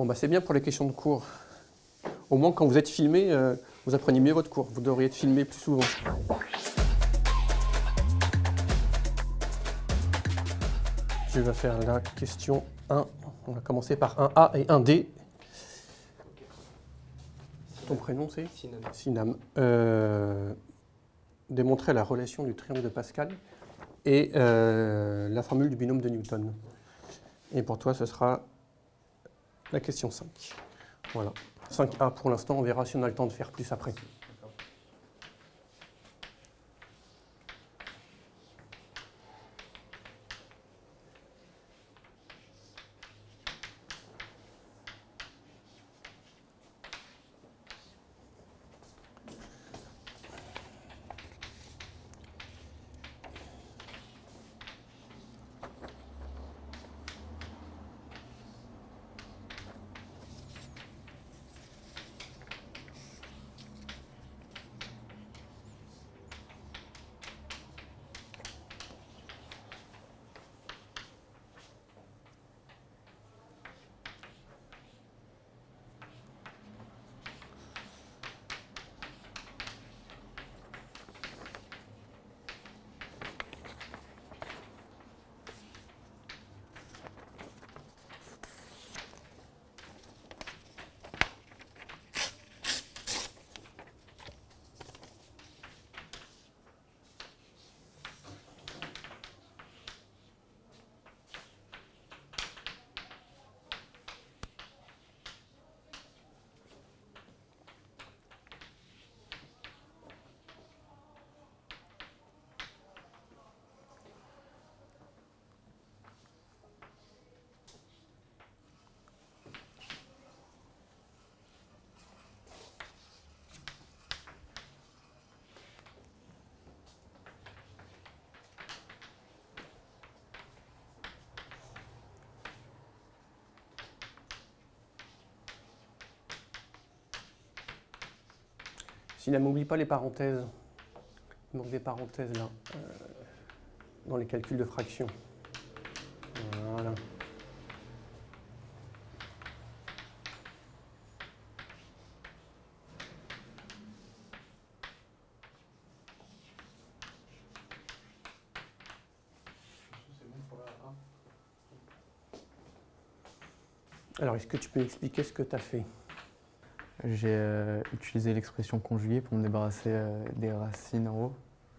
Bon, bah, c'est bien pour les questions de cours. Au moins, quand vous êtes filmé, euh, vous apprenez mieux votre cours. Vous devriez être filmé plus souvent. Je vais faire la question 1. On va commencer par un A et un D. Ton prénom, c'est Sinam. Sinam. Euh, démontrer la relation du triangle de Pascal et euh, la formule du binôme de Newton. Et pour toi, ce sera la question 5. Voilà. 5A pour l'instant, on verra si on a le temps de faire plus après. Sinon, n'oublie pas les parenthèses. Il manque des parenthèses là, euh, dans les calculs de fractions. Voilà. Alors, est-ce que tu peux expliquer ce que tu as fait? J'ai euh, utilisé l'expression conjuguée pour me débarrasser euh, des racines en haut.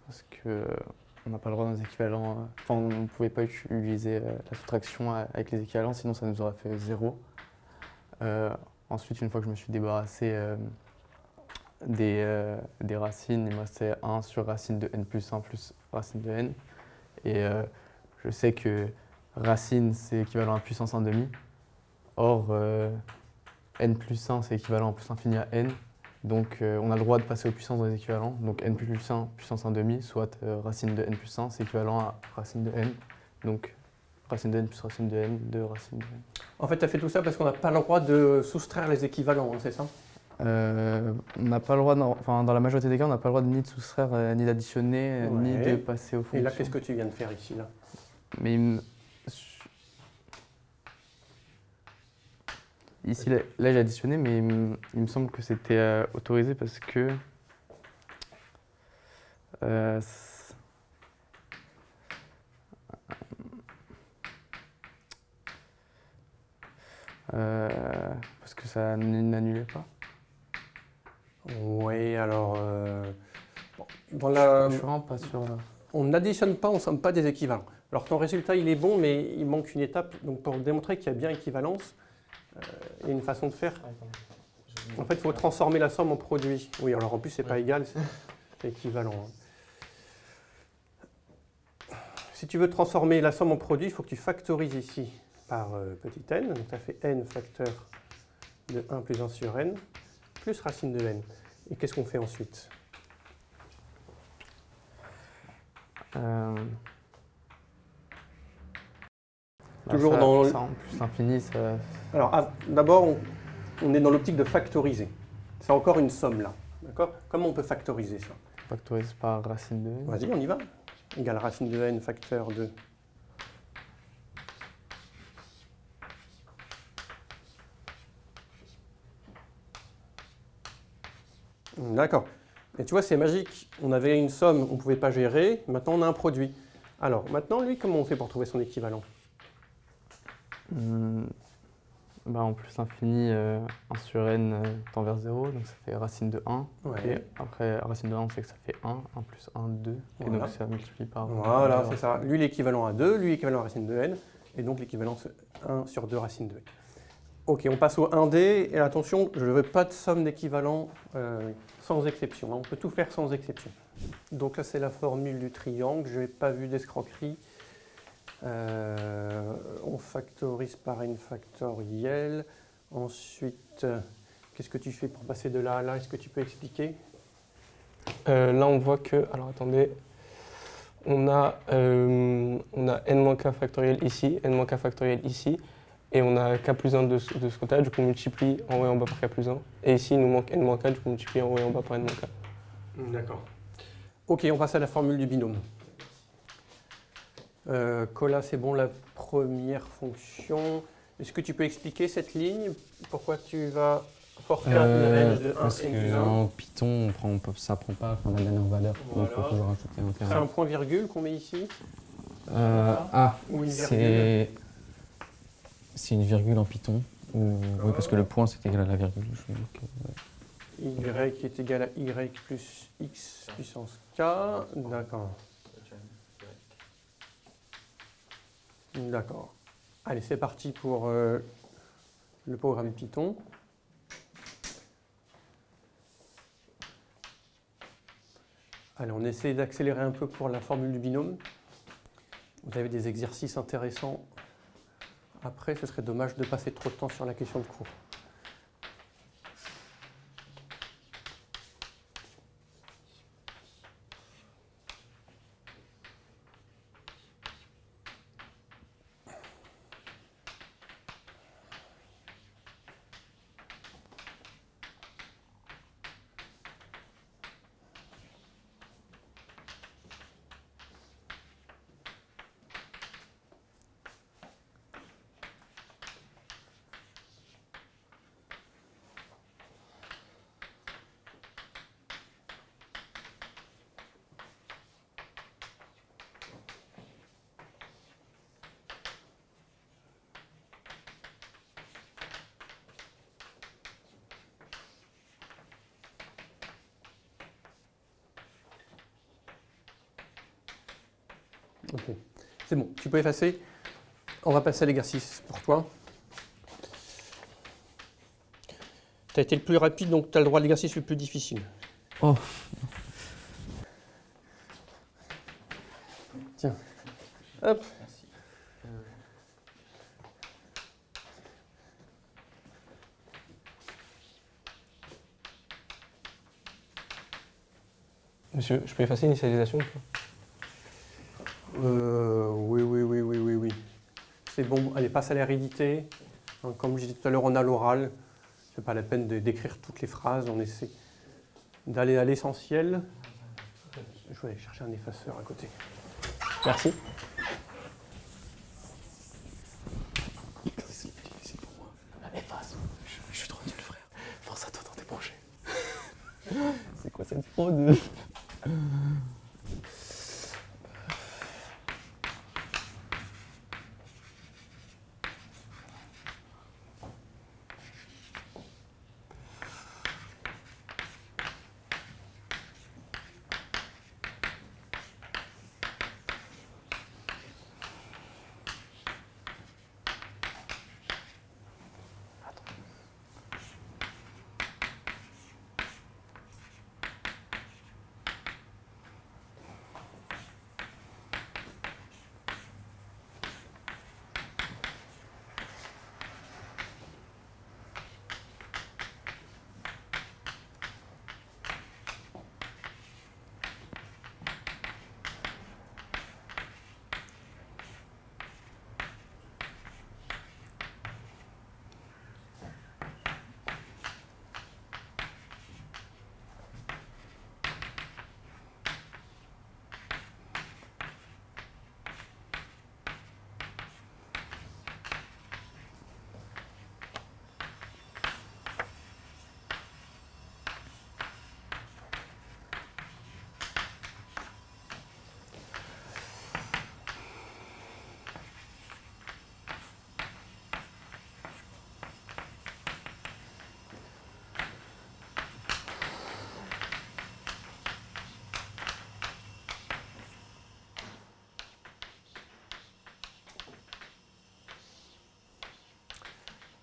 Parce que euh, on n'a pas le droit dans les équivalents. Enfin, on ne pouvait pas utiliser la soustraction avec les équivalents, sinon ça nous aurait fait zéro. Ensuite, une fois que je me suis débarrassé des, des racines, il me restait 1 sur racine de n plus 1 plus racine de n. Et je sais que racine, c'est équivalent à puissance 1 demi. Or, n plus 1, c'est équivalent à plus infini à n. Donc, euh, on a le droit de passer aux puissances dans les équivalents. Donc, n plus 1 puissance 1 demi, soit euh, racine de n plus 1, c'est équivalent à racine de n. Donc, racine de n plus racine de n, de racine de n. En fait, tu as fait tout ça parce qu'on n'a pas le droit de soustraire les équivalents, hein, c'est ça? Euh, on n'a pas le droit, dans, enfin, dans la majorité des cas, on n'a pas le droit de ni de soustraire, euh, ni d'additionner, ni de passer aux fonctions. Et là, qu'est-ce que tu viens de faire ici là? Mais il me- ici, là, là, j'ai additionné, mais il me, semble que c'était euh, autorisé parce que euh, euh, parce que ça n'annulait pas. Oui, alors. dans la, Je suis vraiment pas sûr. là. on n'additionne pas, on ne somme pas des équivalents. Alors ton résultat, il est bon, mais il manque une étape. Donc pour démontrer qu'il y a bien équivalence, il y a une façon de faire. En fait, il faut transformer la somme en produit. Oui, alors en plus, c'est pas égal, c'est- c'est équivalent. hein. Si tu veux transformer la somme en produit, il faut que tu factorises ici par euh, petit n. Donc ça fait n facteur de 1 plus 1 sur n, plus racine de n. Et qu'est-ce qu'on fait ensuite? Euh, ah, Toujours dans. Ça, plus, ça... Alors, ah, d'abord, on, est dans l'optique de factoriser. C'est encore une somme là. D'accord? Comment on peut factoriser ça? Factorise par racine de n. Vas-y, on y va. Égale racine de n facteur de. Mmh, d'accord. Et tu vois, c'est magique. On avait une somme, on ne pouvait pas gérer. Maintenant, on a un produit. Alors, maintenant, lui, comment on fait pour trouver son équivalent? Bah, en plus infini, euh, 1 sur n euh, tend vers 0, donc ça fait racine de 1. Ouais. Et après, racine de 1, on sait que ça fait 1, 1 plus 1, 2. Et donc ça multiplie par. Voilà, c'est ça. Lui, l'équivalent à 2, lui, l'équivalent à racine de n, et donc l'équivalent 1 sur 2 racine de n. Ok, on passe au 1D, et attention, je ne veux pas de somme d'équivalent euh, sans exception. hein. On peut tout faire sans exception. Donc là, c'est la formule du triangle. Je n'ai pas vu d'escroquerie. Euh, on factorise par n factoriel. Ensuite, euh, qu'est-ce que tu fais pour passer de là à là? Est-ce que tu peux expliquer? Euh, là, on voit que. Alors attendez. On a, euh, on a n-k factoriel ici, n-k factoriel ici, et on a k plus 1 de, ce- de ce côté-là, du coup on multiplie en haut et en bas par k plus 1. Et ici, il nous manque n-k, du coup on multiplie en haut et en bas par n-k. D'accord. Ok, on passe à la formule du binôme. Euh, Cola, c'est bon, la première fonction. Est-ce que tu peux expliquer cette ligne? Pourquoi tu vas forfaire Euh, range de 1 parce et plus 1 qu'en Python, on prend, on peut- ça prend pas enfin, la dernière valeur, donc il faut Voilà. toujours rajouter un C'est un point virgule qu'on met ici? Euh, ah, c'est c'est une virgule en Python. ou- oui, parce que le point c'est égal à la virgule. je y est égal à y plus x puissance k. D'accord. D'accord. Allez, c'est parti pour euh, le programme Python. Allez, on essaie d'accélérer un peu pour la formule du binôme. Vous avez des exercices intéressants. Après, ce serait dommage de passer trop de temps sur la question de cours. Ok. C'est bon, tu peux effacer. On va passer à l'exercice pour toi. Tu as été le plus rapide, donc tu as le droit à l'exercice le plus difficile. Oh. Tiens. Hop. Monsieur, je peux effacer l'initialisation ou pas Euh, oui, oui, oui, oui, oui, oui. Allez, passe à l'hérédité. Hein, Comme je disais tout à l'heure, on a l'oral. C'est pas la peine d'écrire toutes les phrases, on essaie d'aller à l'essentiel. Je vais aller chercher un effaceur à côté. Merci.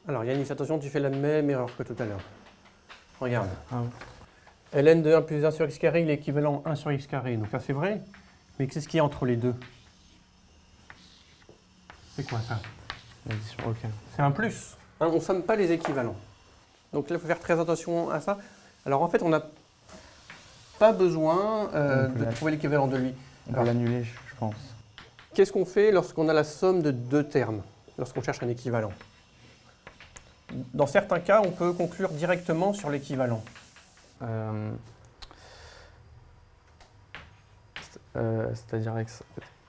Alors Yanis, attention, tu fais la même erreur que tout à l'heure. Regarde. Ah ln de 1 plus 1 sur x carré, il est équivalent à 1 sur x carré. Donc ça c'est vrai. Mais qu'est-ce qu'il y a entre les deux? C'est quoi ça? C'est un plus. Hein, on ne somme pas les équivalents. Donc là, il faut faire très attention à ça. Alors en fait, on n'a pas besoin euh, de trouver l'équivalent de lui. On peut l'annuler, je pense. Qu'est-ce qu'on fait lorsqu'on a la somme de deux termes, lorsqu'on cherche un équivalent? Dans certains cas, on peut conclure directement sur l'équivalent. Euh, euh, C'est-à-dire,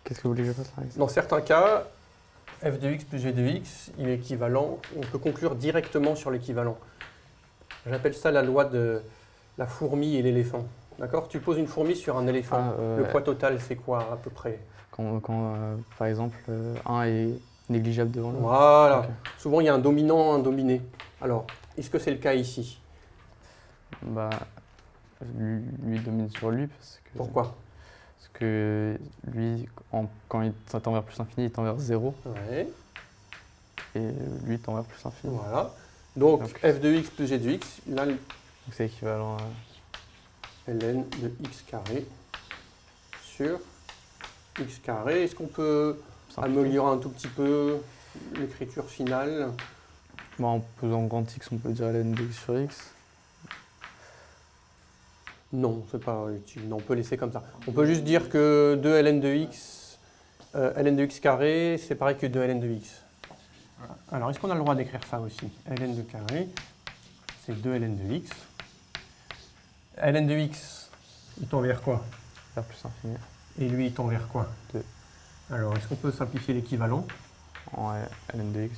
qu'est-ce que vous voulez que je fasse là Dans certains cas, f de x plus g de x, il est équivalent. On peut conclure directement sur l'équivalent. J'appelle ça la loi de la fourmi et l'éléphant. D'accord? Tu poses une fourmi sur un éléphant. Ah, euh, Le poids total, c'est quoi à peu près? Quand, quand, euh, par exemple, 1 est négligeable devant l'autre. Voilà. Souvent, il y a un dominant, un dominé. Alors, est-ce que c'est le cas ici? Bah, lui, lui domine sur lui parce que, Pourquoi? Parce que lui, en- quand il tend vers plus l'infini, il tend vers 0 Ouais. et lui il tend vers plus l'infini. Voilà. Donc, Donc, f de x plus g de x, là, Donc c'est équivalent à. ln de x carré sur x carré. Est-ce qu'on peut. Améliorer un tout petit peu l'écriture finale Bah, en pesant grand x, on peut dire ln de x sur x. Non, c'est pas utile. Non, on peut laisser comme ça. On peut juste dire que 2 ln de x, euh, ln de x carré, c'est pareil que 2 ln de x. Alors, est-ce qu'on a le droit d'écrire ça aussi? Ln de carré, c'est 2 ln de x. ln de x, il tend vers quoi? Vers plus infini. Et lui, il tend vers quoi. Alors, est-ce qu'on peut simplifier l'équivalent En ln de x.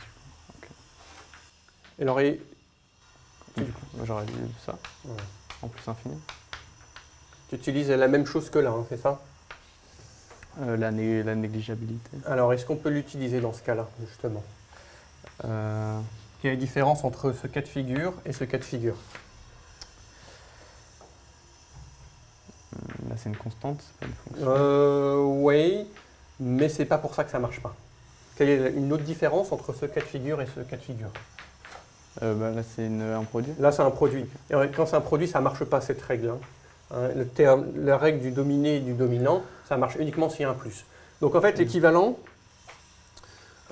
Alors, et- Du coup, j'aurais dit ça. Ouais. En plus infini. tu utilises la même chose que là, hein, c'est ça? Euh, la, né- la négligeabilité. Alors, est-ce qu'on peut l'utiliser dans ce cas-là, justement? Euh, Quelle est la différence entre ce cas de figure et ce cas de figure? Là, c'est une constante, c'est pas une fonction. Euh, oui, mais c'est pas pour ça que ça marche pas. Quelle est une autre différence entre ce cas de figure et ce cas de figure Euh, bah, là, c'est un produit. Là, c'est un produit. Et ouais, quand c'est un produit, ça marche pas cette règle. hein. Hein, le terme, la règle du dominé et du dominant, ça marche uniquement s'il y a un plus. Donc en fait, l'équivalent,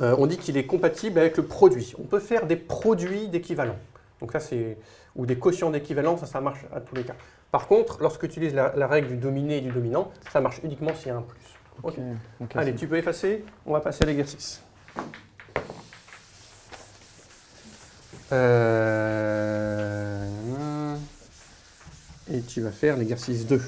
euh, on dit qu'il est compatible avec le produit. On peut faire des produits d'équivalent. Donc ça, c'est ou des quotients d'équivalent, ça, ça marche à tous les cas. Par contre, lorsque tu utilises la, la règle du dominé et du dominant, ça marche uniquement s'il y a un plus. Allez, tu peux effacer. On va passer à l'exercice. Euh, Et tu vas faire l'exercice 2.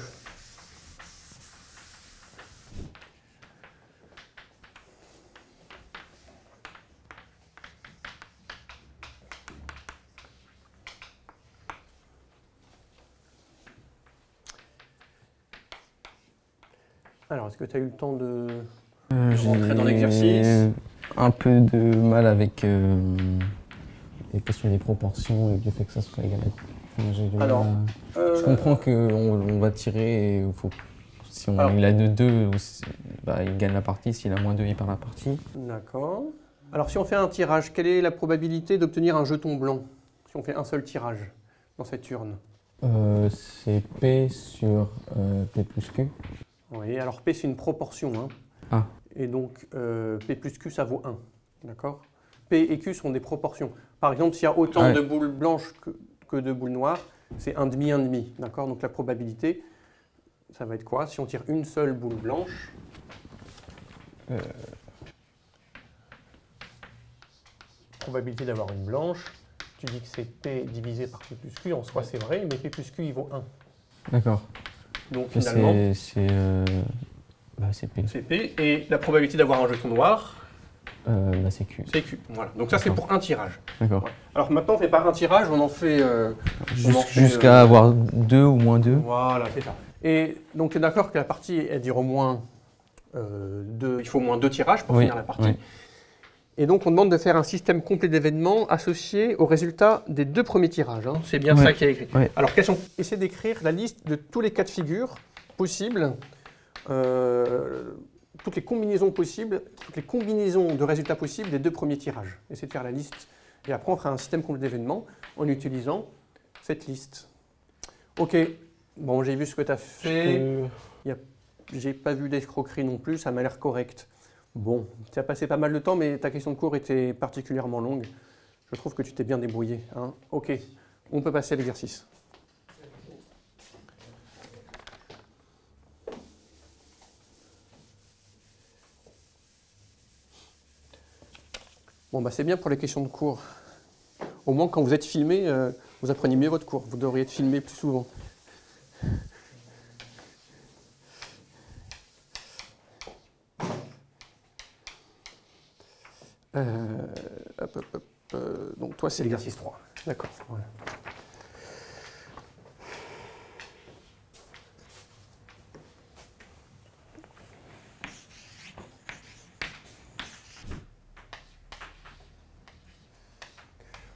Que tu as eu le temps de... Euh, rentrer dans j'ai l'exercice. Un peu de mal avec euh, les questions des proportions et du fait que ça soit égal. à- Enfin, Alors, à- Euh, Je comprends qu'on on va tirer et il faut. Si on, Alors. il a de 2, bah, il gagne la partie. S'il a moins 2, il perd la partie. D'accord. Alors, si on fait un tirage, quelle est la probabilité d'obtenir un jeton blanc Si on fait un seul tirage dans cette urne? Euh, c'est P sur euh, P plus Q. Oui, alors P, c'est une proportion. hein. Ah. Et donc, euh, P plus Q, ça vaut 1. D'accord? P et Q sont des proportions. Par exemple, s'il y a autant Ouais. de boules blanches que, que de boules noires, c'est 1 demi, 1 demi. D'accord? Donc, la probabilité, ça va être quoi? Si on tire une seule boule blanche, Euh. probabilité d'avoir une blanche, tu dis que c'est P divisé par P plus Q, en soi c'est vrai, mais P plus Q, il vaut 1. D'accord. Donc, finalement, C'est. Euh, bah, P. P. Et la probabilité d'avoir un jeton noir, Euh, bah, c'est Q. c'est Q. Voilà. Donc, ça, c'est pour un tirage. D'accord. Alors maintenant, on fait pas un tirage, on en fait. euh, Jusqu'à euh, avoir 2 ou moins 2. Voilà, c'est ça. Et donc, tu es d'accord que la partie, elle dure au moins deux. Il faut au moins deux tirages pour Oui, finir la partie. oui. Et donc, on demande de faire un système complet d'événements associé au résultat des deux premiers tirages. hein. C'est bien Ouais. ça qui est écrit. Ouais. Alors, question, essayez d'écrire la liste de tous les cas de figure possibles, euh, toutes les combinaisons possibles, toutes les combinaisons de résultats possibles des deux premiers tirages. Essayez de faire la liste Et après, on fera un système complet d'événements en utilisant cette liste. Ok, bon, j'ai vu ce que tu as fait. J'ai pas vu d'escroquerie non plus, ça m'a l'air correct. Bon, tu as passé pas mal de temps, mais ta question de cours était particulièrement longue. Je trouve que tu t'es bien débrouillé. hein. Ok, on peut passer à l'exercice. Bon, bah c'est bien pour les questions de cours. Au moins, quand vous êtes filmé, euh, vous apprenez mieux votre cours. Vous devriez être filmé plus souvent. Euh, hop, hop, hop, euh, donc toi, c'est l'exercice 3. D'accord. voilà.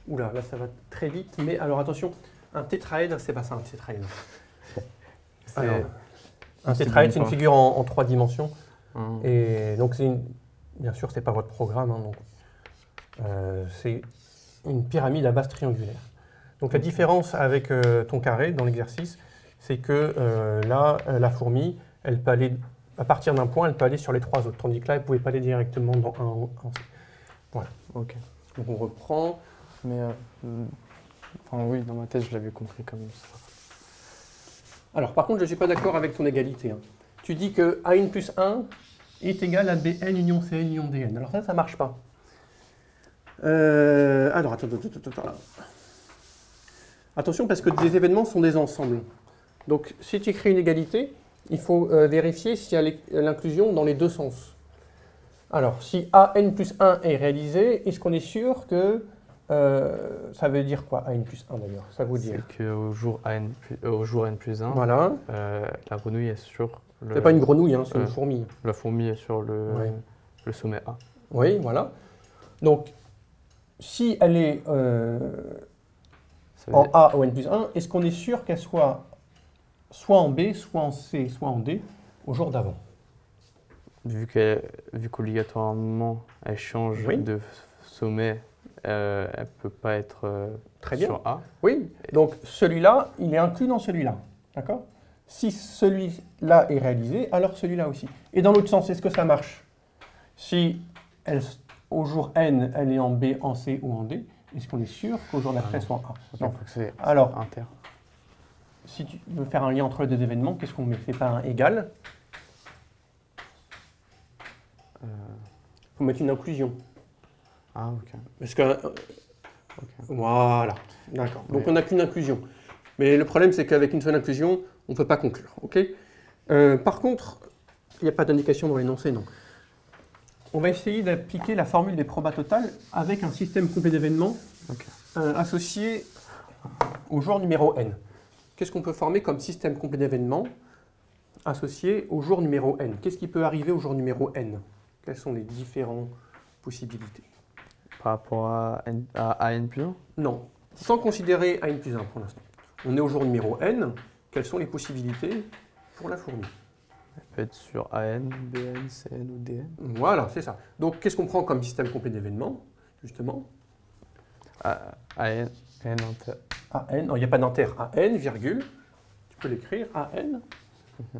Oula, là ça va très vite, mais alors attention, un tétraèdre, c'est pas ça un tétraèdre. Alors, un tétraèdre, c'est une figure en, en trois dimensions. Hum. Et donc, c'est une- bien sûr, c'est pas votre programme. hein, donc, euh, c'est une pyramide à base triangulaire. Donc, la différence avec euh, ton carré dans l'exercice, c'est que euh, là, la fourmi, elle peut aller, à partir d'un point, elle peut aller sur les trois autres. Tandis que là, elle ne pouvait pas aller directement dans un. un- Ok. Donc, on reprend. Mais, enfin oui, dans ma tête, je l'avais compris comme ça. Alors, par contre, je ne suis pas d'accord avec ton égalité. hein. Tu dis que A1 plus 1 est égal à BN union CN union DN. Alors ça, ça ne marche pas. Euh, alors, attends, attends, attends. Attention, parce que des événements sont des ensembles. Donc, si tu crées une égalité, il faut euh, vérifier s'il y a l'inclusion dans les deux sens. Alors, si AN plus 1 est réalisé, est-ce qu'on est sûr que... euh, ça veut dire quoi, AN plus 1 d'ailleurs? Ça veut dire... C'est qu'au jour, AN euh, au jour N plus 1, Voilà. la grenouille est sur le. C'est pas une grenouille, hein, c'est une euh, fourmi. La fourmi est sur le, Ouais. le sommet A. Oui, voilà. Donc, si elle est euh, en dire- A ou N plus 1, est-ce qu'on est sûr qu'elle soit soit en B, soit en C, soit en D au jour d'avant? Vu qu'obligatoirement elle change Oui. de sommet, euh, elle peut pas être euh, Très bien. sur A. Oui, donc celui-là, il est inclus dans celui-là. D'accord? Si celui-là est réalisé, alors celui-là aussi. Et dans l'autre sens, est-ce que ça marche? Si elle, au jour N, elle est en B, en C ou en D, est-ce qu'on est sûr qu'au jour d'après, Ah elle soit en A Il Non. faut que c'est Alors, inter. si tu veux faire un lien entre les deux événements, qu'est-ce qu'on met? C'est pas un égal Euh, Il faut mettre une inclusion. Ah ok. Parce que. euh. Voilà, d'accord. Donc Oui. on n'a qu'une inclusion. Mais le problème, c'est qu'avec une seule inclusion, on ne peut pas conclure. ok? Euh, par contre, il n'y a pas d'indication dans l'énoncé, non. On va essayer d'appliquer la formule des probas totales avec un système complet d'événements euh, associé au jour numéro n. Qu'est-ce qu'on peut former comme système complet d'événements associé au jour numéro n? Qu'est-ce qui peut arriver au jour numéro n? Quelles sont les différentes possibilités? Par rapport à, N, à plus 1 Non, sans considérer A n plus 1 pour l'instant. On est au jour numéro n. Quelles sont les possibilités pour la fourmi? Elle peut être sur AN, BN, CN ou DN. Voilà, c'est ça. Donc, qu'est-ce qu'on prend comme système complet d'événements, justement? AN, N inter. AN, non, il n'y a pas d'inter. AN, virgule. Tu peux l'écrire, AN. Ah,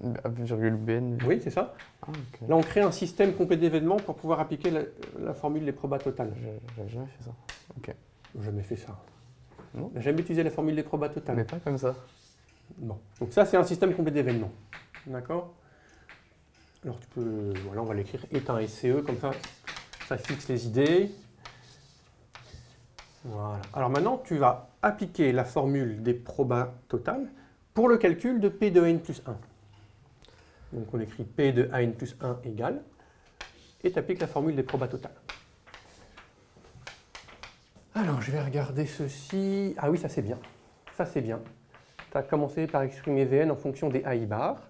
Virgule BN. Oui, c'est ça. Ah ok. Là, on crée un système complet d'événements pour pouvoir appliquer la, la formule des probas totales. J'ai- J'avais jamais fait ça. J'ai jamais fait ça. Non. Jamais utilisé la formule des probas totales. Mais pas comme ça. Non. Donc ça, c'est un système complet d'événements. D'accord? Alors tu peux... Voilà, on va l'écrire un SCE, comme ça, ça fixe les idées. Voilà. Alors maintenant, tu vas appliquer la formule des probas totales pour le calcul de P de n plus 1. Donc on écrit P de n plus 1 égale, et tu appliques la formule des probas totales. Alors, je vais regarder ceci. Ah oui, ça c'est bien. Ça c'est bien. Tu as commencé par exprimer Vn en fonction des AI bars.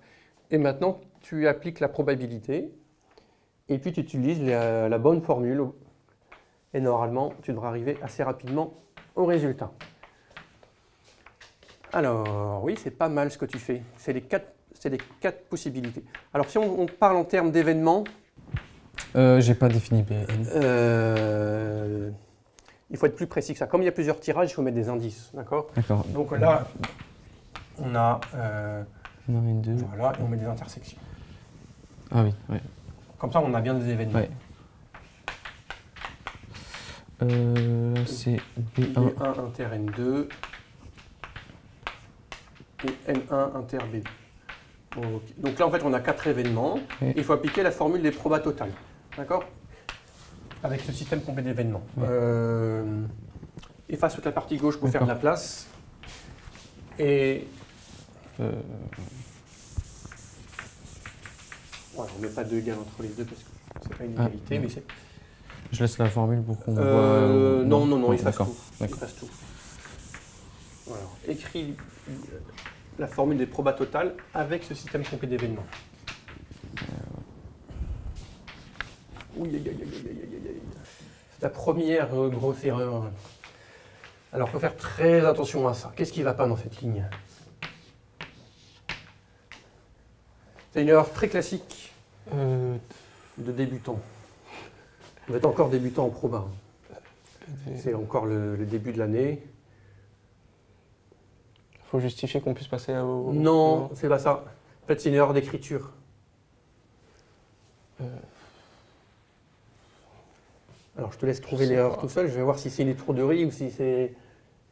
Et maintenant, tu appliques la probabilité. Et puis, tu utilises la, la bonne formule. Et normalement, tu devras arriver assez rapidement au résultat. Alors, oui, c'est pas mal ce que tu fais. C'est les quatre, c'est les quatre possibilités. Alors, si on, on parle en termes d'événements, Euh, J'ai pas défini BN. euh, il faut être plus précis que ça. Comme il y a plusieurs tirages, il faut mettre des indices, d'accord? D'accord. Donc là, on a, euh, deux. voilà, et on met des intersections. Ah oui, oui. Comme ça, on a bien des événements. Ouais. Euh, c'est B1. B1 inter N2 et N1 inter B2. Donc là, en fait, on a quatre événements. Il faut appliquer la formule des probas totales. D'accord? Avec ce système complet d'événements. Ouais. Euh, efface toute la partie gauche pour faire de la place. Et Euh, voilà, on ne met pas de égal entre les deux parce que c'est pas une Ah, égalité, mais c'est. je laisse la formule pour qu'on Euh, voit. non, non, non, il efface D'accord. tout. Il efface tout. Voilà. Euh, la formule des probas totales avec ce système complet d'événements. C'est la première euh, grosse erreur. Alors, il faut faire très attention à ça. Qu'est-ce qui ne va pas dans cette ligne? C'est une erreur très classique Euh, de débutant. Vous êtes encore débutant en proba. C'est encore le, le début de l'année. Faut justifier qu'on puisse passer au. Non, c'est pas ça. En fait, c'est une erreur d'écriture. Euh. Alors, je te laisse trouver l'erreur tout seul. Je vais voir si c'est une étourderie ou si c'est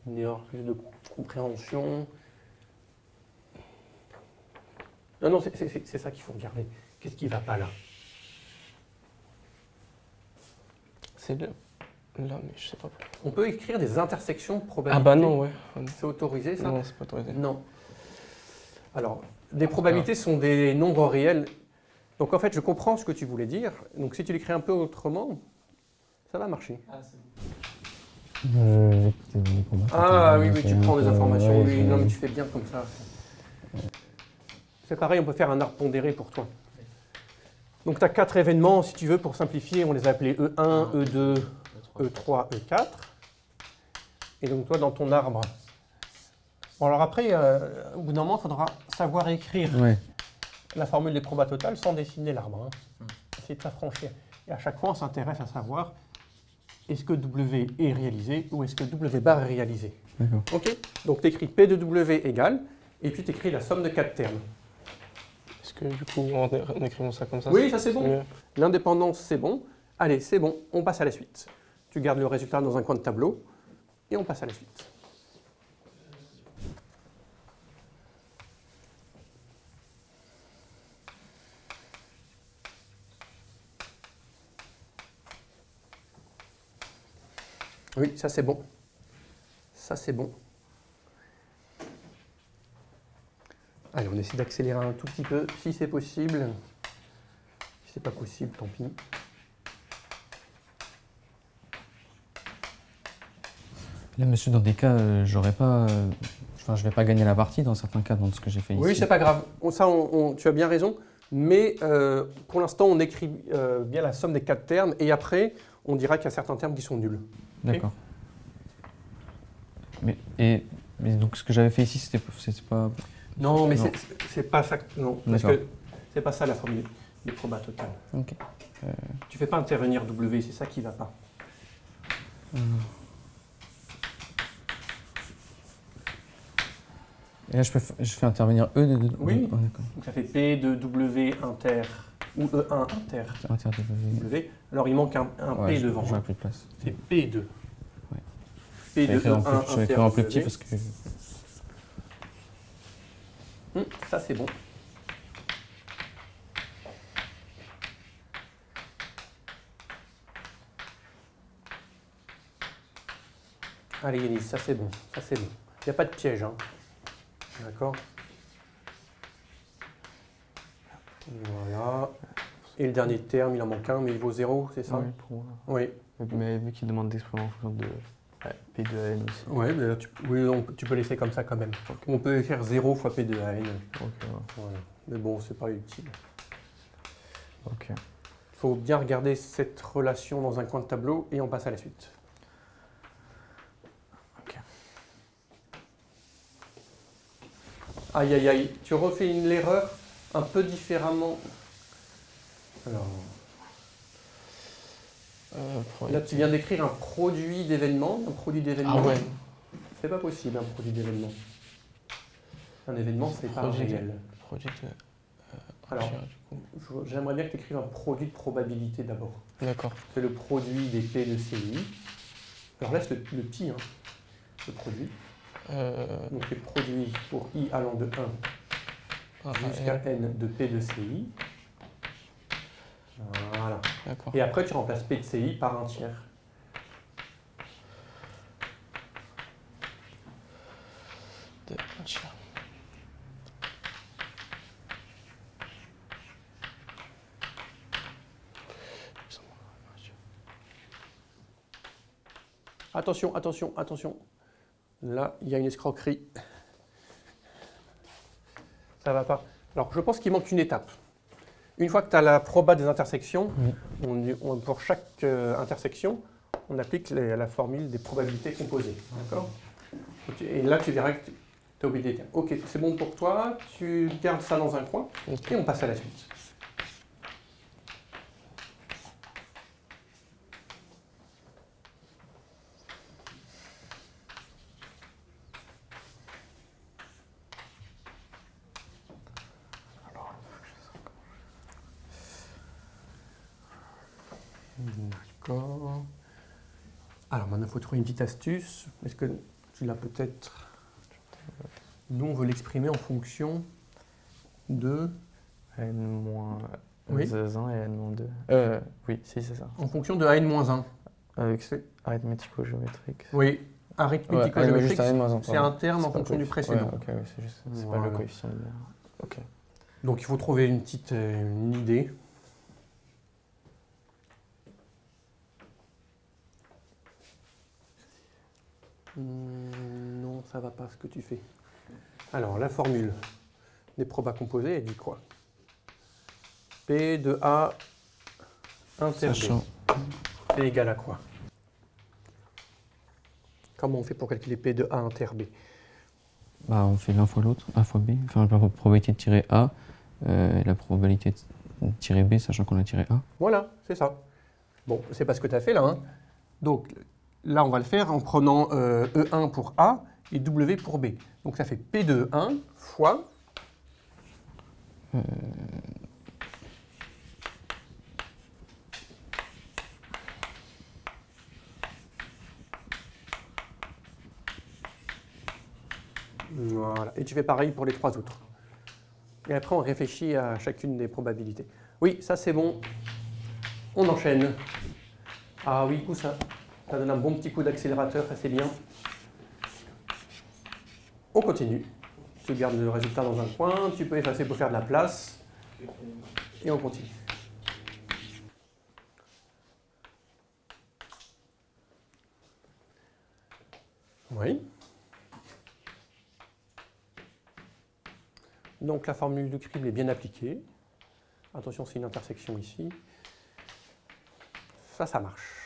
une erreur plus de compréhension. Non, non, c'est ça qu'il faut regarder. Qu'est-ce qui ne va pas là? C'est le- là, mais je sais pas. On peut écrire des intersections Ah probabilités. bah non, ouais. C'est autorisé, ça? Non, c'est pas autorisé. Non. Alors, des probabilités sont des nombres réels. Donc en fait, je comprends ce que tu voulais dire. Donc si tu l'écris un peu autrement, ça va marcher. Je- combats. Ah oui, oui, tu prends des informations. Oui, non, mais tu fais bien comme ça. C'est pareil, on peut faire un arbre pondéré pour toi. Donc tu as quatre événements, si tu veux, pour simplifier, on les a appelés E E1, E2, E3, E4. Et donc toi, dans ton arbre... Bon, alors après, euh, au bout d'un moment, il faudra savoir écrire Ouais. la formule des probas totales sans dessiner l'arbre. Hein. Essayer de s'affranchir. Et à chaque fois, on s'intéresse à savoir est-ce que W est réalisé ou est-ce que W bar est réalisé. D'accord. OK Donc tu écris P de W égale, et puis tu écris la somme de quatre termes. Est-ce que du coup, en, en écrivant ça comme ça Oui, ça c'est bon. L'indépendance, c'est bon. Allez, c'est bon, on passe à la suite. Tu gardes le résultat dans un coin de tableau, et on passe à la suite. Oui, ça c'est bon. Ça c'est bon. Allez, on essaie d'accélérer un tout petit peu, si c'est possible. Si c'est pas possible, tant pis. Là, monsieur, dans des cas, euh, j'aurais pas. euh, Enfin, je vais pas gagner la partie dans certains cas, dans ce que j'ai fait Oui, ici. c'est pas grave. On- ça, on- on- tu as bien raison. Mais euh, pour l'instant, on écrit euh, bien la somme des quatre termes et après, on dira qu'il y a certains termes qui sont nuls. D'accord. Mais, et, mais donc, ce que j'avais fait ici, c'était c'était pas. Non, mais Non. c'est- c'est pas ça. que- Non, parce D'accord. que c'est pas ça la formule des probas totales. Ok. Tu fais pas intervenir W, c'est ça qui va pas. Et là, je, peux, je fais intervenir E de. de- Oui. Oh, d'accord. Donc ça fait P de W inter ou E1 inter Inter W. Alors il manque un, un Ouais, P je- devant. J'aurais plus de place. C'est P2. Ouais. P Je de vais écrire en E1 plus, je vais inter en plus petit parce que. Hum, ça c'est bon. Allez Yanis, ça c'est bon, ça c'est bon. Il n'y a pas de piège, hein. D'accord Voilà. Et le dernier terme, il en manque un, mais il vaut 0, c'est ça Oui, pour moi. Oui. Mais vu qu'il demande d'exprimer en fonction de ouais, P de N aussi. Ouais, mais là, tu, oui, on tu peux laisser comme ça quand même. On peut écrire 0 fois P de AN. Ok. Voilà. Mais bon, c'est pas utile. ok. Il faut bien regarder cette relation dans un coin de tableau et on passe à la suite. Aïe aïe aïe, tu refais une l'erreur un peu différemment. Alors, Euh, Là, tu viens d'écrire un produit d'événement. Un produit d'événement. Ah ouais. C'est pas possible, un produit d'événement. Un événement, c'est pas réel. Produit de. euh, Alors. J'aimerais bien que tu écrives un produit de probabilité d'abord. D'accord. C'est le produit des P de CI. Alors laisse le, le pi, hein, le produit. Euh, Donc les produits pour i allant de 1 ah, jusqu'à n de P de CI. Voilà. Et après, tu remplaces P de CI par un tiers. De. Attention, attention, attention. Là, il y a une escroquerie. Ça va pas. Alors, je pense qu'il manque une étape. Une fois que tu as la proba des intersections, on- on- pour chaque euh, intersection, on applique les- la formule des probabilités composées. D'accord? Et, là, tu verras que tu as oublié des termes. Ok, c'est bon pour toi. Tu gardes ça dans un coin et on passe à la suite. D'accord. Trouver une petite astuce. Est-ce que tu l'as peut-être Nous, on veut l'exprimer en fonction de... N-1 Oui. et N-2. Euh, oui, si, c'est ça. En fonction de AN-1. Avec arithmético-géométrique. Oui, arithmético-géométrique, juste N-1, c'est un terme en fonction du précédent. Ouais, ok, ouais, c'est juste, c'est pas Voilà. le coefficient linéaire. Ok. Donc il faut trouver une petite euh, une idée. Non, ça va pas ce que tu fais. Alors la formule des probas composés, elle dit quoi? P de A inter B. Sachant. P égale à quoi? Comment on fait pour calculer P de A inter B? Bah, on fait l'un fois l'autre, A fois B. Enfin, la probabilité de tirer A euh, et la probabilité de tirer B, sachant qu'on a tiré A. Voilà, c'est ça. Bon, c'est pas ce que tu as fait là. hein. Donc là, on va le faire en prenant euh, E1 pour A et W pour B. Donc ça fait P de 1 fois. Voilà. Et tu fais pareil pour les trois autres. Et après, on réfléchit à chacune des probabilités. Oui, ça c'est bon. On enchaîne. Ah oui, coup ça? Ça donne un bon petit coup d'accélérateur, ça c'est bien. On continue. Tu gardes le résultat dans un coin, tu peux effacer pour faire de la place. Et on continue. Oui. Donc la formule du crible est bien appliquée. Attention, c'est une intersection ici. Ça, ça marche.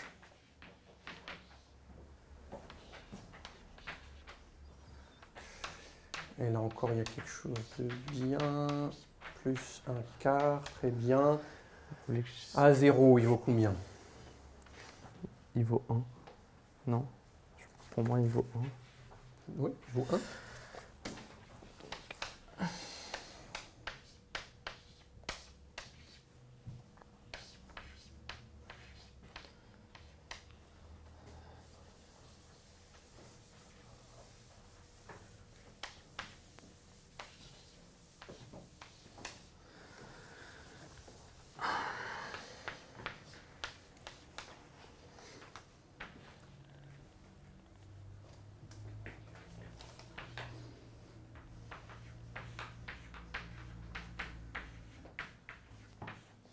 Et là encore, il y a quelque chose de bien. Plus un quart, très bien. Vous voulez que je- À zéro, il vaut combien? Il vaut 1. Non? Pour moi, il vaut 1. Oui, il vaut 1.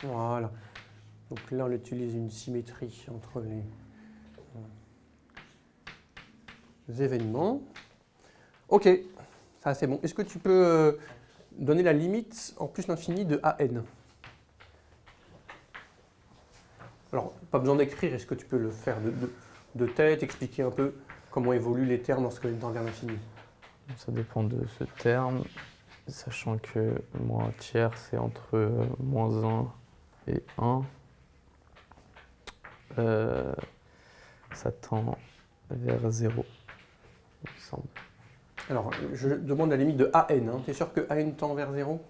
Voilà. On utilise une symétrie entre les, euh, événements. Ok, ça c'est bon. Est-ce que tu peux euh, donner la limite en plus l'infini de AN Alors, pas besoin d'écrire, est-ce que tu peux le faire de, tête, expliquer un peu comment évoluent les termes lorsque dans vers l'infini? Ça dépend de ce terme, sachant que moins tiers, c'est entre euh, moins 1 et 1. Euh, ça tend vers 0, il me semble. Alors, je demande la limite de AN. Hein. Tu es sûr que AN tend vers 0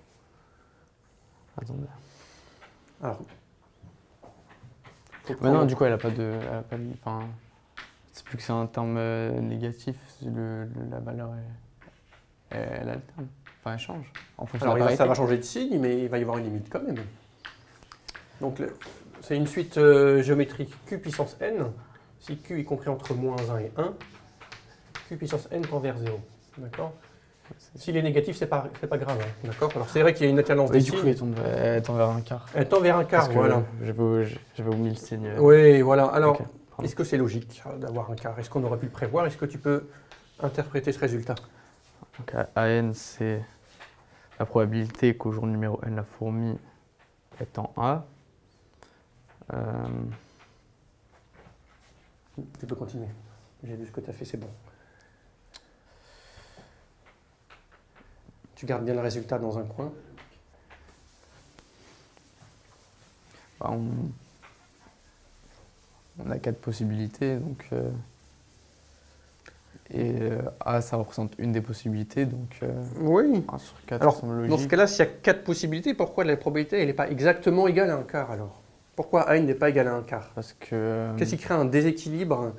Attendez. Alors. faut Mais non, du coup, elle a pas de. Elle a pas de enfin, c'est plus que c'est un terme euh, négatif, le- le- la valeur est, elle, alterne. Enfin, elle change. En fonction Alors, de il la va- ça va changer de signe, mais il va y avoir une limite quand même. Donc, le- c'est une suite euh, géométrique Q puissance n. Si Q est compris entre moins 1 et 1, Q puissance n tend vers 0. D'accord? S'il est négatif, c'est pas, c'est pas grave. hein. D'accord Alors, c'est vrai qu'il y a une alternance Et des du coup, signes. elle tend, elle tend vers un quart. Elle tend vers un quart, Parce que voilà. J'avais j'avais omis le signe. Oui, voilà. Alors, Ok, pardon. est-ce que c'est logique euh, d'avoir un quart? Est-ce qu'on aurait pu le prévoir? Est-ce que tu peux interpréter ce résultat? Donc A- AN, c'est la probabilité qu'au jour numéro n, la fourmi est en A. Euh, Tu peux continuer. J'ai vu ce que tu as fait, c'est bon. Tu gardes bien le résultat dans un coin. bah, on, on a quatre possibilités, donc. euh, et euh, A, ça représente une des possibilités, donc euh, Oui. 1 sur 4 Alors, Dans ce cas-là, s'il y a quatre possibilités, pourquoi la probabilité elle n'est pas exactement égale à un quart alors? Pourquoi A n'est pas égal à un quart Parce que. euh, Qu'est-ce qui crée un déséquilibre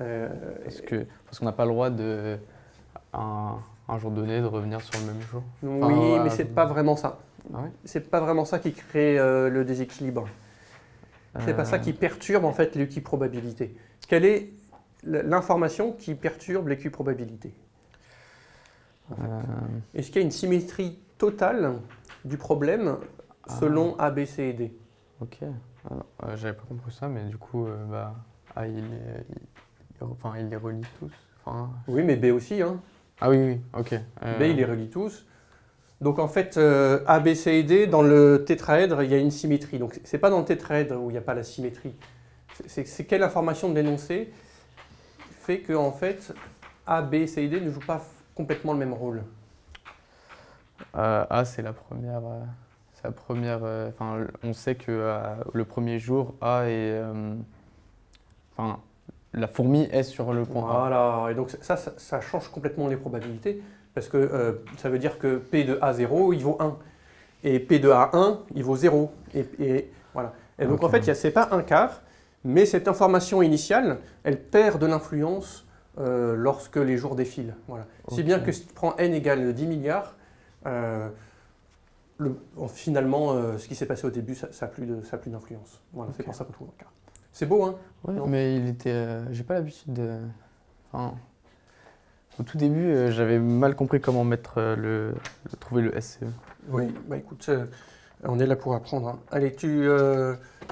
euh, Parce qu'on n'a pas le droit de un, un jour donné de revenir sur le même jour. Oui, mais c'est pas vraiment ça. Ah C'est pas vraiment ça qui crée euh, le déséquilibre. C'est pas ça Euh, qui perturbe en fait l'équiprobabilité. Quelle est l'information qui perturbe l'équiprobabilité euh, Est-ce qu'il y a une symétrie totale du problème selon A, B, C et D? Ok. Alors, euh, J'avais pas compris ça, mais du coup, euh, bah, A, il, les- il, il- enfin, il les relie tous. Enfin, Oui, mais B aussi. Hein. ah oui, oui, ok. Euh, B, il les relie tous. Donc en fait, euh, A, B, C et D, dans le tétraèdre, il y a une symétrie. Donc c'est pas dans le tétraèdre où il n'y a pas la symétrie. C'est- quelle information de l'énoncé fait que en fait, A, B, C et D ne jouent pas complètement le même rôle? Euh, A, c'est la première. euh, première. euh, Enfin, on sait que euh, le premier jour, A est. euh, Enfin, la fourmi est sur le point A. Voilà, et donc ça, ça, ça change complètement les probabilités, parce que ça veut dire que P de A0, il vaut 1, et P de A1, il vaut 0. Et, et voilà. Et donc en fait, ce n'est pas un quart, mais cette information initiale, elle perd de l'influence lorsque les jours défilent. Voilà. Si bien que si tu prends n égale 10 milliards, le- finalement, euh, ce qui s'est passé au début, ça n'a plus d'influence. Voilà, c'est pour ça qu'on trouve un quart. C'est beau, hein? Non? mais il était. euh, J'ai pas l'habitude de. Enfin, au tout début, euh, j'avais mal compris comment mettre le, le- trouver le. SCE. Oui, bah écoute, on est là pour apprendre. hein. Allez, tu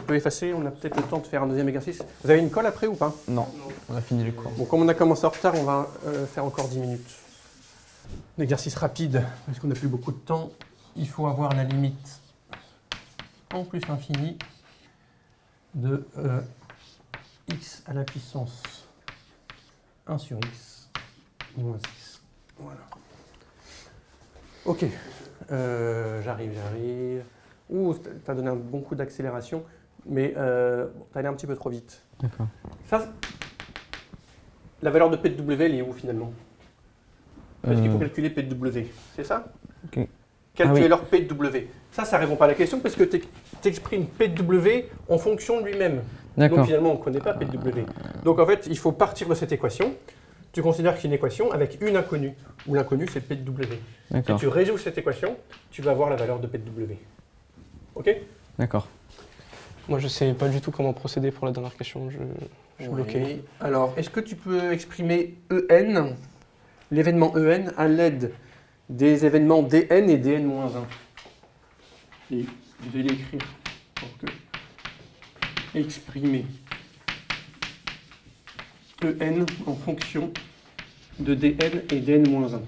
peux effacer, on a peut-être le temps de faire un deuxième exercice. Vous avez une colle après ou pas? Non, on a fini le cours. Bon, comme on a commencé en retard, on va faire encore 10 minutes. Un exercice rapide, parce qu'on n'a plus beaucoup de temps. Il faut avoir la limite en plus l'infini de euh, x à la puissance 1 sur x moins x. Voilà. Ok, Euh, j'arrive, j'arrive. Ouh, t'as donné un bon coup d'accélération, mais euh, t'es allé un petit peu trop vite. D'accord. Ça, la valeur de P de W, elle est où finalement? Parce qu'il faut calculer P de W, c'est ça? Ok. Calculer Ah oui. leur P de W. Ça, ça répond pas à la question parce que tu exprimes P de W en fonction de lui-même. Donc finalement, on ne connaît pas P de W. Donc en fait, il faut partir de cette équation. Tu considères que c'est une équation avec une inconnue, où l'inconnue c'est P de W. Si tu résous cette équation, tu vas avoir la valeur de P de W. Ok? D'accord. Moi, je sais pas du tout comment procéder pour la dernière question. Je, je suis bloqué. Oui. Alors, est-ce que tu peux exprimer EN, l'événement EN, à l'aide des événements DN et DN-1 Et je vais l'écrire pour que exprimer EN en fonction de DN et DN-1.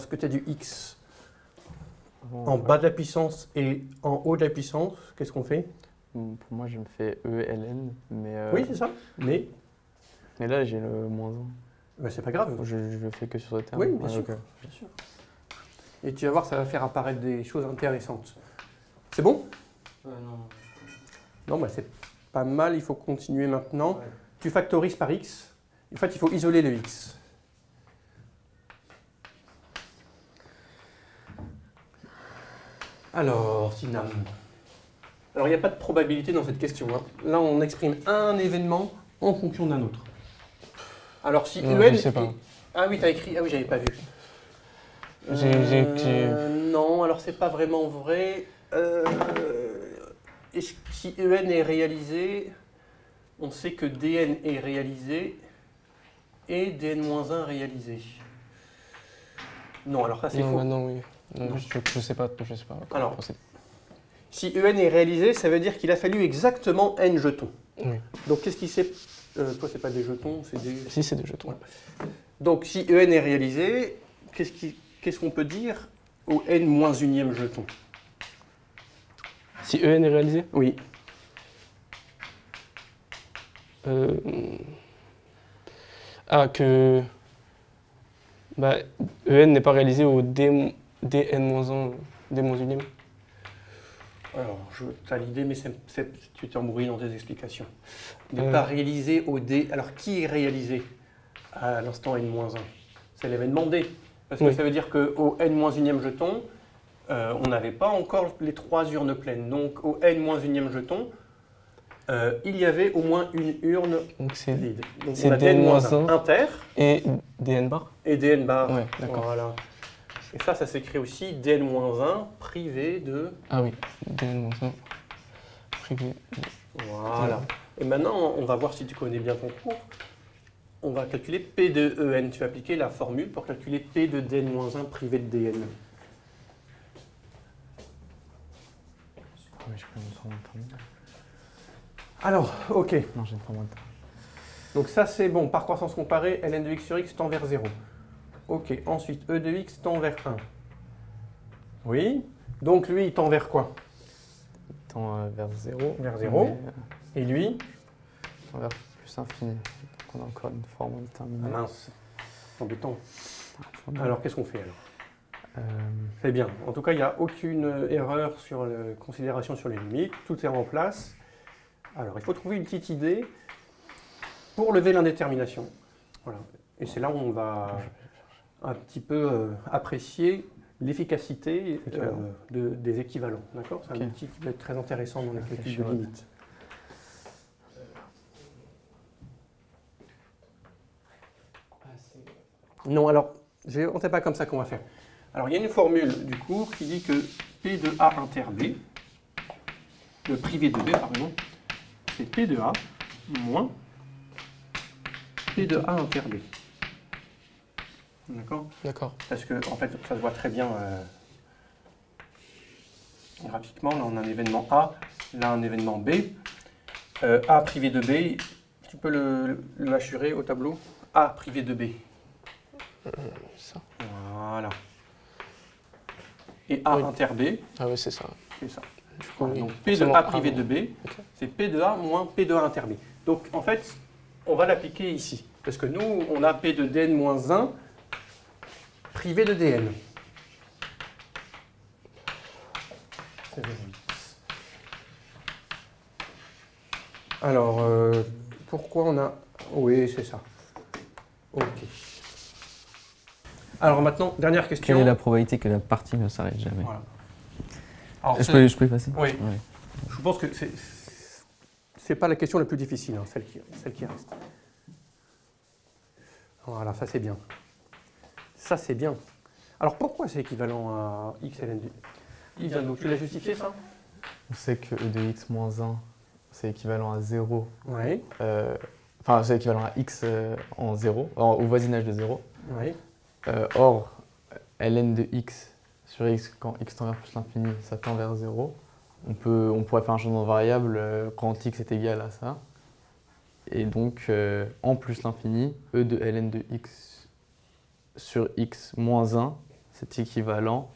Alors, lorsque tu as du x en ouais. bas de la puissance et en haut de la puissance, qu'est-ce qu'on fait? Hum, Pour moi, je me fais E, ln, mais, euh, Oui, c'est ça. Mais mais là, j'ai le moins bah, c'est pas grave. 1. Je, le fais que sur ce terme. Oui, bien sûr. Bien sûr. Et tu vas voir, ça va faire apparaître des choses intéressantes. C'est bon? Non, bah, c'est pas mal. Il faut continuer maintenant. Ouais. Tu factorises par x. En fait, il faut isoler le x. Alors, Sinam. Alors, il n'y a pas de probabilité dans cette question. hein. Là, on exprime un événement en fonction d'un autre. Alors, si Non, EN. je sais pas. Ah oui, t'as écrit. Ah oui, j'avais pas vu. Euh, Non, alors c'est pas vraiment vrai. Euh, si EN est réalisé, on sait que DN est réalisé et DN-1 réalisé. Non, alors ça c'est faux. bah non, oui. Non. Je, je sais pas, je sais pas. comment Alors. procéder. Si EN est réalisé, ça veut dire qu'il a fallu exactement N jetons. Oui. Donc qu'est-ce qui s'est... euh, toi, c'est pas des jetons, c'est des... Si, c'est des jetons. Ouais. Donc si EN est réalisé, qu'est-ce qu'on peut dire au N moins unième jeton? Si EN est réalisé, Oui. euh, ah, que bah, EN n'est pas réalisé au D, DN-1, D-1. Alors, je as l'idée, mais c'est- c'est- tu t'embrouilles dans tes explications. N'est Euh. pas réalisé au D. Alors, qui est réalisé à l'instant N-1 C'est l'événement D. Parce que Oui. ça veut dire qu'au N-1e jeton, euh, on n'avait pas encore les trois urnes pleines. Donc, au N-1e jeton, euh, il y avait au moins une urne Donc c'est vide. Donc, C'est on a DN-1. DN-1 inter et DN bar et DN bar. Ouais, d'accord. Voilà. Et ça, ça s'écrit aussi DN-1 privé de Ah oui, DN-1 privé. Voilà. Et maintenant, on va voir si tu connais bien ton cours. On va calculer P de EN. Tu vas appliquer la formule pour calculer P de DN-1 privé de DN. Alors, ok. Non, j'ai une de Donc ça, c'est bon. Par croissance comparée, ln de x sur x tend vers 0. Ok. Ensuite, e de x tend vers 1. Oui. Donc lui, il tend vers quoi? Tend euh, vers 0. Vers zéro. Et lui? tend vers plus infini. Donc on a encore une forme Ah indéterminée. mince. Embêtant. Alors, Alors, qu'est-ce qu'on fait alors? Euh, C'est bien. En tout cas, il n'y a aucune euh, erreur sur la considération sur les limites. Tout est en place. Alors, il faut trouver une petite idée pour lever l'indétermination. Voilà. Et c'est là où on va un petit peu euh, apprécier l'efficacité euh, de- des équivalents. D'accord? C'est un outil qui va être très intéressant dans les calculs de limites. Non, alors, je- on ne sait pas comme ça qu'on va faire. Alors, il y a une formule du cours qui dit que P de A inter B, le privé de B, pardon, c'est P de A moins P de A inter B. D'accord D'accord. Parce que, en fait, ça se voit très bien euh, graphiquement. Là, on a un événement A, là, un événement B. Euh, A privé de B, tu peux le, le assurer au tableau? A privé de B. Ça. Voilà. Et A Oui. inter B, Ah oui, c'est ça. c'est ça. Voilà, donc P de A privé de B, c'est P de A moins P de A inter B. Donc en fait, on va l'appliquer ici. Parce que nous, on a P de DN moins 1 privé de DN. C'est 0,8. Alors, euh, pourquoi on a... Oui, c'est ça. Ok. Alors maintenant, dernière question. Quelle est la probabilité que la partie ne s'arrête jamais Voilà. Alors, je, peux, je peux y passer Oui. Je pense que c'est c'est pas la question la plus difficile, hein, celle, qui, celle qui reste. Voilà, ça c'est bien. Ça c'est bien. Alors pourquoi c'est équivalent à x ln du Yves, donc tu l'as justifié ça? On sait que e de x moins 1, c'est équivalent à 0. Oui. euh, Enfin, c'est équivalent à x euh, en 0, en- au voisinage de 0. Oui. Euh, or, ln de x sur x, quand x tend vers plus l'infini, ça tend vers 0. On, peut, on pourrait faire un changement de variable euh, quand x est égal à ça. Et donc, euh, en plus l'infini, E de ln de x sur x moins 1, c'est équivalent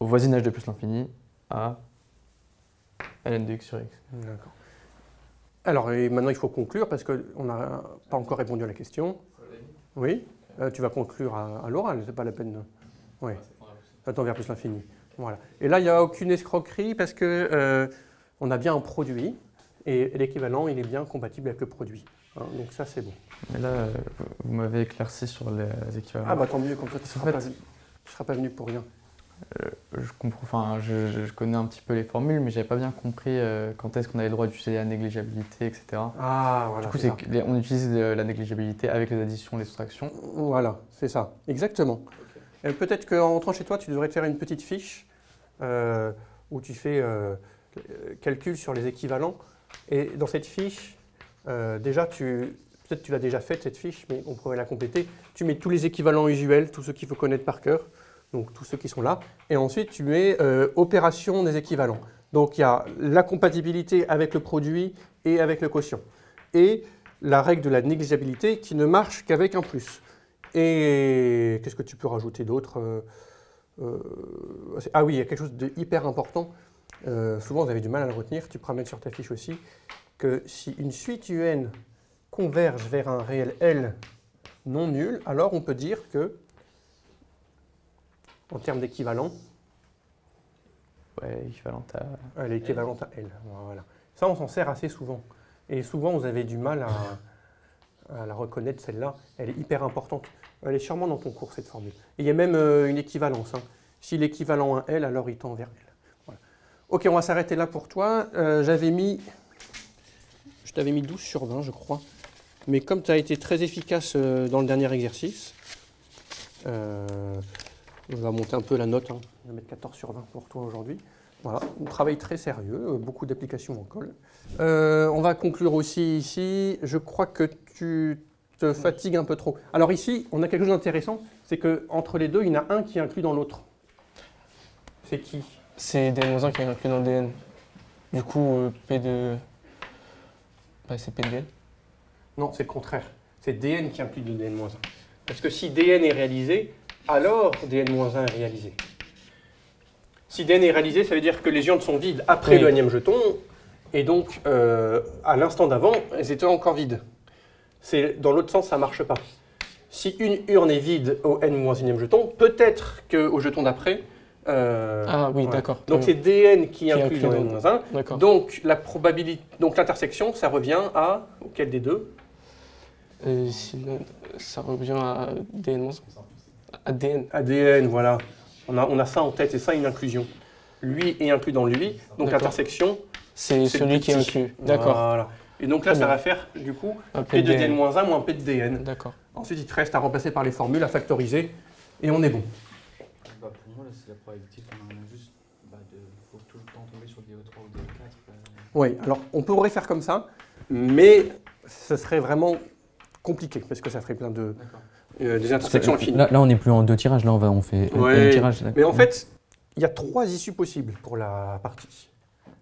au voisinage de plus l'infini à ln de x sur x. D'accord. Alors, et maintenant, il faut conclure parce qu'on n'a pas encore répondu à la question. Oui Euh, Tu vas conclure à, à l'oral, c'est pas la peine. Oui. Attends vers plus l'infini. Voilà. Et là, il n'y a aucune escroquerie parce que euh, on a bien un produit et l'équivalent, il est bien compatible avec le produit. Hein, donc ça, c'est bon. Mais là, euh, vous m'avez éclairci sur les équivalents. Ah bah tant mieux, comme ça, tu ne seras, pas- seras pas venu pour rien. Euh, je comprends, enfin, je, je- je connais un petit peu les formules, mais j'avais pas bien compris euh, quand est-ce qu'on avait le droit d'utiliser la négligeabilité, etc. Ah, voilà. du coup, c'est les- on utilise de la négligeabilité avec les additions, les soustractions. Voilà, c'est ça, exactement. Et Peut-être qu'en rentrant chez toi, tu devrais te faire une petite fiche euh, où tu fais euh, euh, calcul sur les équivalents. Et dans cette fiche, euh, déjà, tu, peut-être tu l'as déjà faite cette fiche, mais on pourrait la compléter. Tu mets tous les équivalents usuels, tous ceux qu'il faut connaître par cœur, donc tous ceux qui sont là. Et ensuite, tu mets euh, opération des équivalents. Donc il y a la compatibilité avec le produit et avec le quotient. Et la règle de la négligeabilité qui ne marche qu'avec un plus. Et qu'est-ce que tu peux rajouter d'autre Euh, euh, Ah oui, il y a quelque chose de hyper important. Souvent, vous avez du mal à le retenir. Tu pourras mettre sur ta fiche aussi que si une suite UN converge vers un réel L non nul, alors on peut dire que, en termes d'équivalent, Ouais, équivalente à. elle est équivalente à L. Voilà. Ça, on s'en sert assez souvent. Et souvent, vous avez du mal à, à la reconnaître, celle-là. Elle est hyper importante. Elle est sûrement dans ton cours, cette formule. Et il y a même euh, une équivalence. hein. Si l'équivalent a L, alors il tend vers L. Voilà. Ok, on va s'arrêter là pour toi. Euh, J'avais mis... Je t'avais mis 12 sur 20, je crois. Mais comme tu as été très efficace euh, dans le dernier exercice, euh, on va monter un peu la note. hein. Je vais mettre 14 sur 20 pour toi aujourd'hui. Voilà, un travail très sérieux, euh, beaucoup d'applications en colle. Euh, on va conclure aussi ici. Je crois que tu te fatigues un peu trop. Alors ici, on a quelque chose d'intéressant, c'est que entre les deux, il y en a un qui est inclus dans l'autre. C'est qui? C'est dn-1 qui est inclus dans dn. Du coup, euh, P de. Bah, c'est P de dn. Non, c'est le contraire. C'est DN qui implique le DN-1. Parce que si DN est réalisé, alors DN-1 est réalisé. Si DN est réalisé, ça veut dire que les ions sont vides après Oui. le énième jeton, et donc euh, à l'instant d'avant, elles étaient encore vides. C'est dans l'autre sens, ça marche pas. Si une urne est vide au n-1 jeton, peut-être qu'au jeton d'après. euh, Ah oui, ouais. d'accord. Donc c'est DN qui, Qui inclut dans- n-1. bien. D'accord. Donc la probabilité, donc l'intersection, ça revient à auquel des deux? Euh, le- ça revient à dn-1. À dn. ADN, voilà. On a, on a ça en tête et ça une inclusion. Lui est inclus dans lui, donc l'intersection, C'est celui le qui est inclus. D'accord. Voilà. Et donc là, ça va faire du coup Un P de dn. DN-1 moins P de DN. D'accord. Ensuite, il te reste à remplacer par les formules, à factoriser, et on est bon. Bah, pour moi, c'est la probabilité qu'on en a juste. Bah, de, faut tout le temps tomber sur DO3 ou DO4. euh, Oui, alors on pourrait faire comme ça, mais ce serait vraiment compliqué, parce que ça ferait plein de euh, des intersections infinies. Là, là, on n'est plus en deux tirages, là, on, va, on fait un- Ouais, un tirage. Mais en fait, il y a trois issues possibles pour la partie.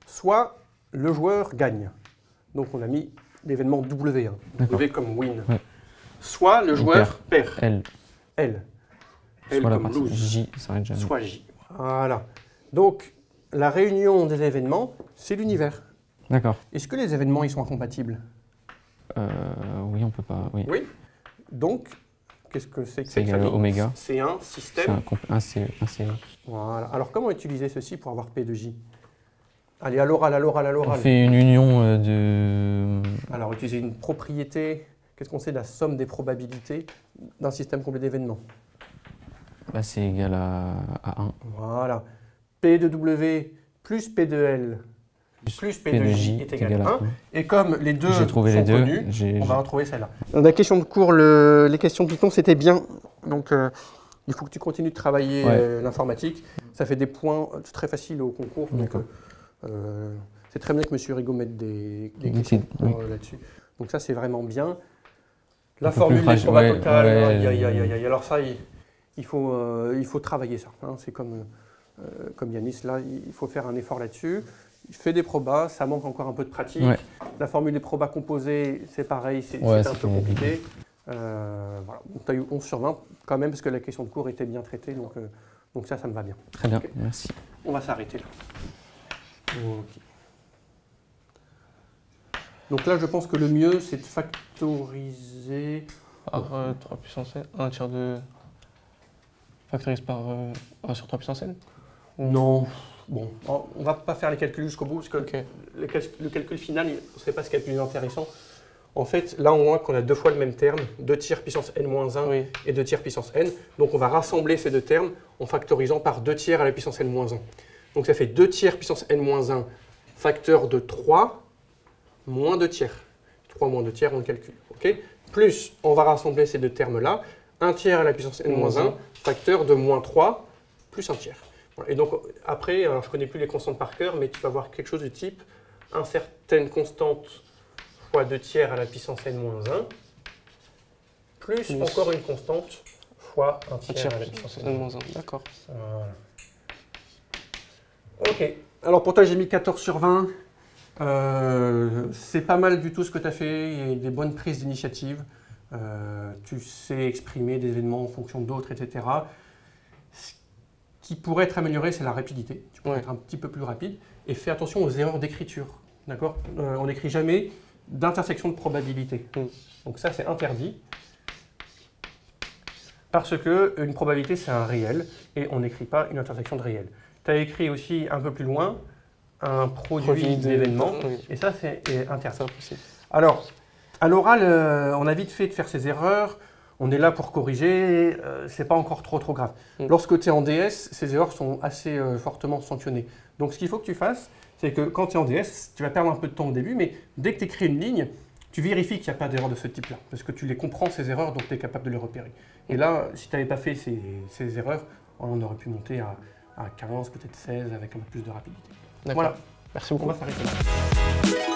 Soit le joueur gagne. Donc on a mis l'événement W, hein. W comme win. Ouais. Soit le joueur perd. L, L. L soit la comme partie lose. J, ça jamais. Soit J. Voilà. Donc la réunion des événements, c'est l'univers. D'accord. Est-ce que les événements ils sont incompatibles? Oui, on peut pas. Oui. Oui. Donc, qu'est-ce que c'est que C'est égal à oméga. C'est un C'est système comp- un un C. Voilà. Alors, comment utiliser ceci pour avoir P de J? Allez, à l'oral, à l'oral, à On l'oral. fait une union euh, de. Alors, utiliser une propriété. Qu'est-ce qu'on sait de la somme des probabilités d'un système complet d'événements? Bah, c'est égal à, à 1. Voilà. P de W plus P de L plus P, de J est égal à 1. Et comme les deux trouvé sont les deux. connus, on va retrouver celle-là. Dans la question de cours, le- les questions de Python, c'était bien. Donc, euh, il faut que tu continues de travailler Ouais. euh, l'informatique. Ça fait des points euh, très faciles au concours. Donc, euh, c'est très bien que M. Rigaud mette des, questions oui. euh, là-dessus. Donc, ça, c'est vraiment bien. La formule des probas ouais, totales, ouais, aïe, aïe, aïe, aïe, aïe. Alors, ça, il, il faut, euh, il faut travailler ça. hein. C'est comme, euh, comme Yanis, là, il faut faire un effort là-dessus. Fais des probas, ça manque encore un peu de pratique. Ouais. La formule des probas composés, c'est pareil, c'est Ouais, un peu compliqué. compliqué. Euh, voilà. Tu as eu 11 sur 20 quand même parce que la question de cours était bien traitée, donc, euh, donc ça, ça me va bien. Très bien, merci. On va s'arrêter là. Donc là, je pense que le mieux, c'est de factoriser. Par euh, 3 puissance n, 1 tiers de. Factorise par euh, 1 sur 3 puissance n Non. Bon, on va pas faire les calculs jusqu'au bout parce que Ok. le, cal- le calcul final, ce serait pas ce qui est le plus intéressant. En fait, là, on voit qu'on a deux fois le même terme, 2 tiers puissance n-1 Oui. et 2 tiers puissance n. Donc, on va rassembler ces deux termes en factorisant par 2 tiers à la puissance n-1. Donc, ça fait 2 tiers puissance n-1 facteur de 3 moins 2 tiers. 3 moins 2 tiers, on le calcule. Plus, on va rassembler ces deux termes-là, 1 tiers à la puissance n-1 facteur de moins 3 plus 1 tiers. Et donc, après, alors, je ne connais plus les constantes par cœur, mais tu vas voir quelque chose du type une certaine constante fois 2 tiers à la puissance n-1 plus, Plus. encore une constante fois 1 1 tiers, tiers à la puissance n-1. n-1. D'accord. Voilà. Ok. Alors pour toi, j'ai mis 14 sur 20. Euh, c'est pas mal du tout ce que tu as fait. Il y a des bonnes prises d'initiative. Euh, tu sais exprimer des événements en fonction d'autres, etc. Qui pourrait être amélioré, c'est la rapidité. Tu pourrais Ouais. être un petit peu plus rapide. Et fais attention aux erreurs d'écriture. D'accord? Euh, On n'écrit jamais d'intersection de probabilité. Mm. Donc ça, c'est interdit. Parce que une probabilité, c'est un réel et on n'écrit pas une intersection de réel. Tu as écrit aussi un peu plus loin un produit, d'événements Oui. et ça, c'est est interdit. Alors, à l'oral, euh, on a vite fait de faire ces erreurs. On est là pour corriger. euh, c'est pas encore trop trop grave. Mm. Lorsque tu es en DS, ces erreurs sont assez euh, fortement sanctionnées. Donc, ce qu'il faut que tu fasses, c'est que quand tu es en DS, tu vas perdre un peu de temps au début, mais dès que tu écris une ligne, tu vérifies qu'il n'y a pas d'erreur de ce type-là, parce que tu les comprends ces erreurs, donc tu es capable de les repérer. Et là, si tu n'avais pas fait ces, ces erreurs, on aurait pu monter à, à 15, peut-être 16, avec un peu plus de rapidité. Voilà, Merci on beaucoup. va s'arrêter là.